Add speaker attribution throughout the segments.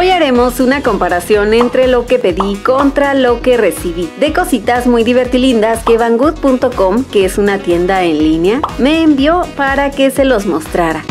Speaker 1: Hoy haremos una comparación entre lo que pedí contra lo que recibí de cositas muy divertilindas que Banggood.com, que es una tienda en línea, me envió para que se los mostrara.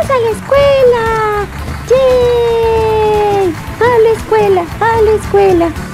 Speaker 2: ¡Todos a la escuela! ¡Yay! ¡A la escuela! ¡A la escuela!